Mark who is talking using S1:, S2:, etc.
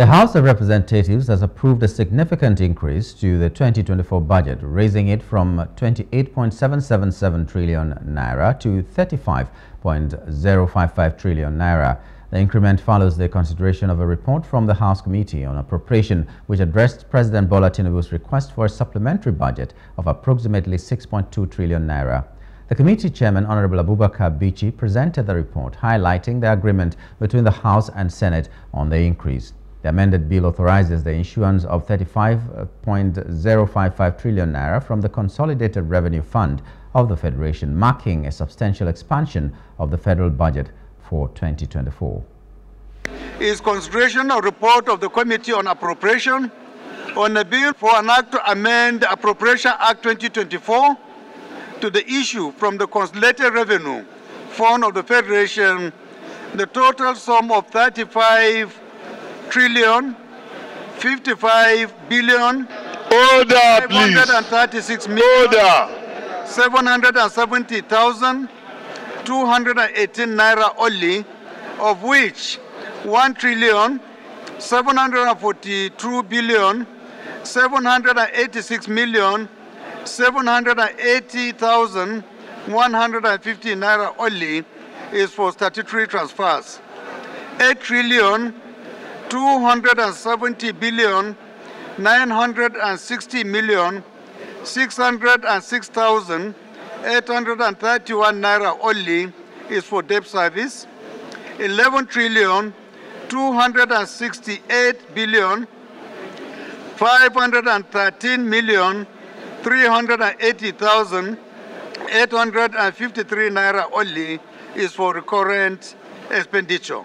S1: The House of Representatives has approved a significant increase to the 2024 budget, raising it from 28.777 trillion naira to 35.055 trillion naira. The increment follows the consideration of a report from the House Committee on Appropriation, which addressed President Bola Tinubu's request for a supplementary budget of approximately 6.2 trillion naira. The committee chairman, Honorable Abubakar Bichi, presented the report, highlighting the agreement between the House and Senate on the increase. The amended bill authorizes the issuance of 35.055 trillion naira from the Consolidated Revenue Fund of the Federation, marking a substantial expansion of the federal budget for 2024.
S2: Is consideration of report of the Committee on Appropriation on a bill for an act to amend Appropriation Act 2024 to the issue from the Consolidated Revenue Fund of the Federation the total sum of 35 trillion 55 billion
S3: Order, please.
S2: 536 million
S3: Order.
S2: 770,000 218 naira only, of which 1 trillion 742 billion 786 million 780,150 naira only is for statutory transfers. 8 trillion 270 billion 960 million 606,831 naira only is for debt service. 11 trillion 268 billion 513 million 380,853 naira only is for recurrent expenditure.